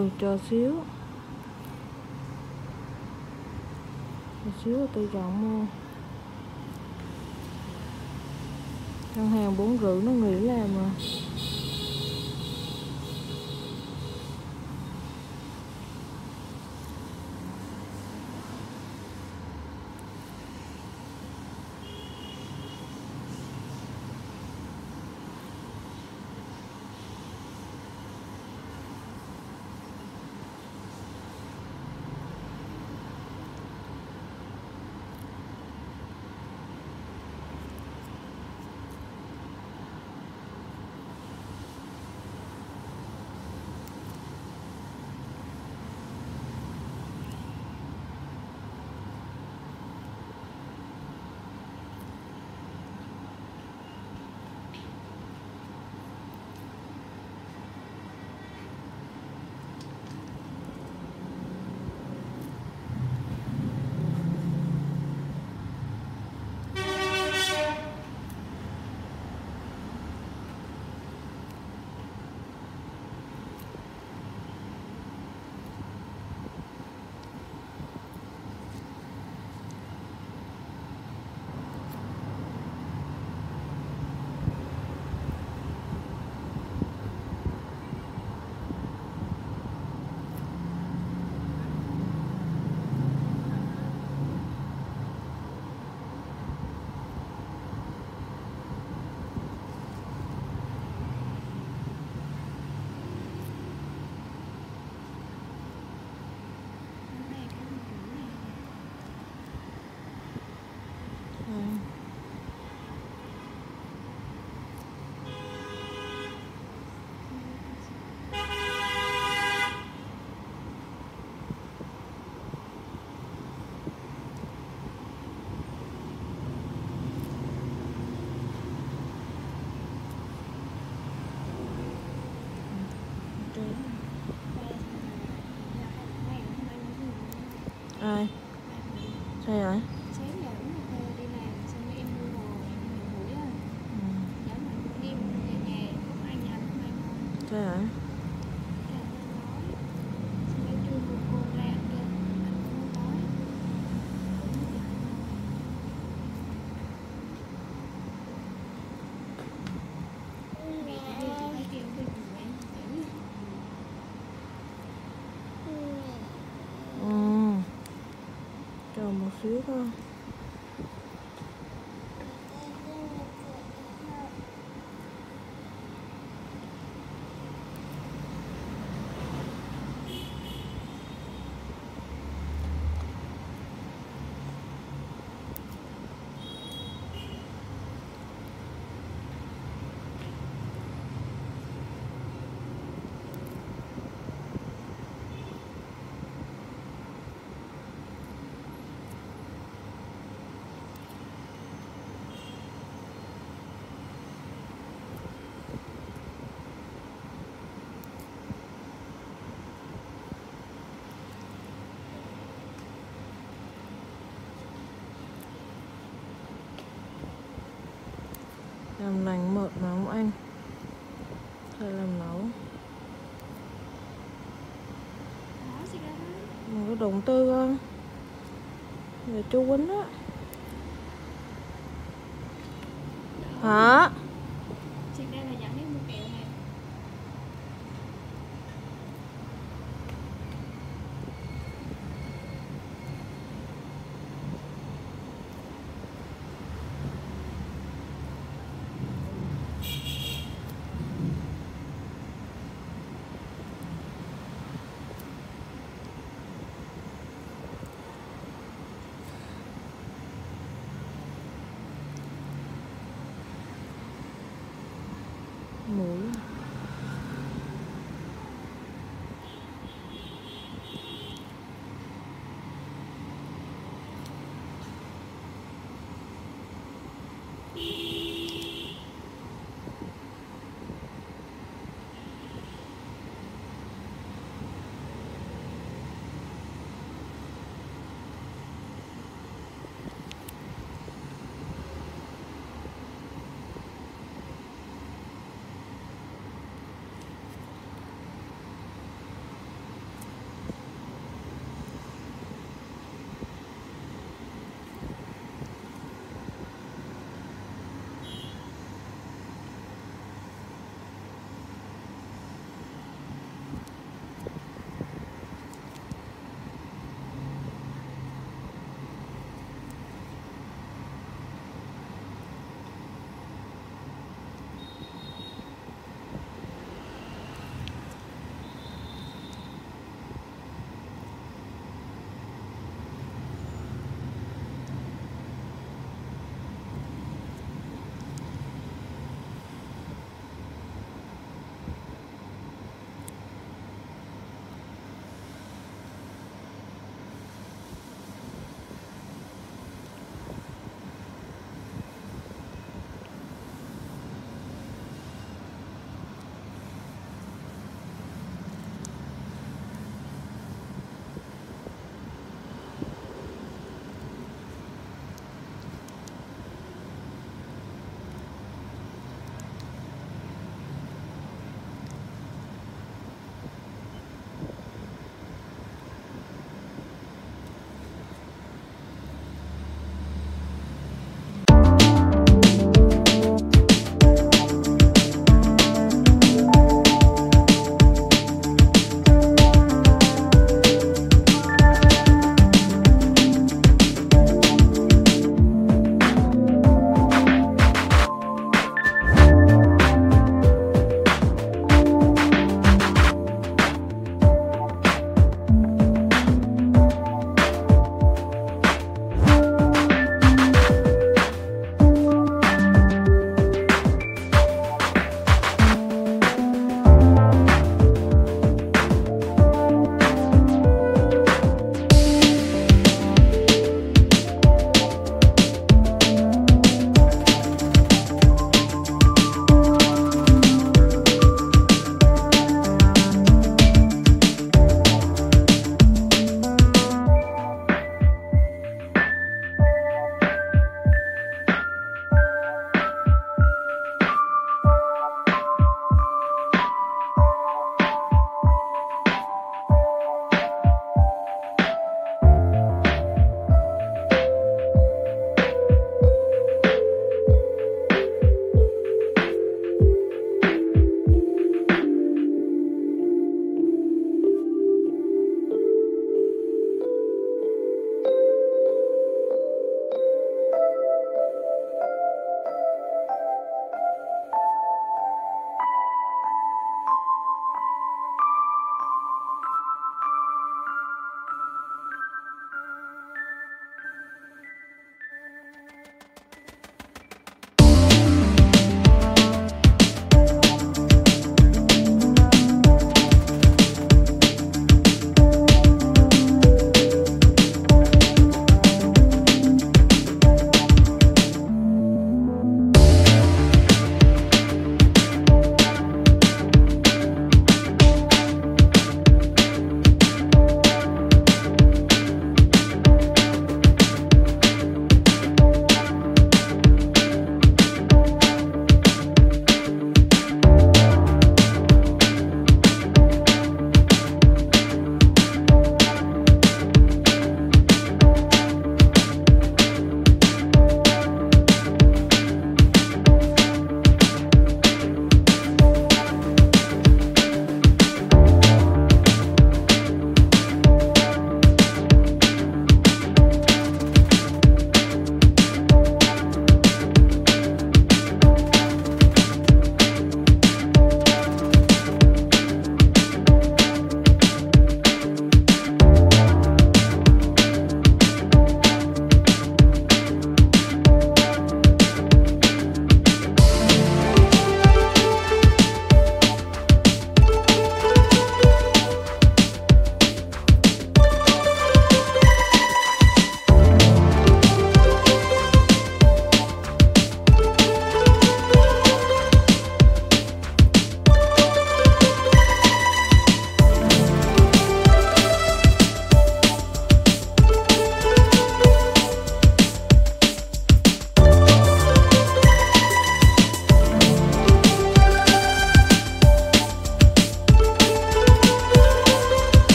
ừ chờ xíu. Chờ xíu tôi chọn mua. Ngân hàng bốn rưỡi nó nghỉ làm mà Bye. Một xíu làm lành mượt mà không anh. Thôi làm nấu đó gì đó mình có đụng tư không giờ chú quýnh á. Hả?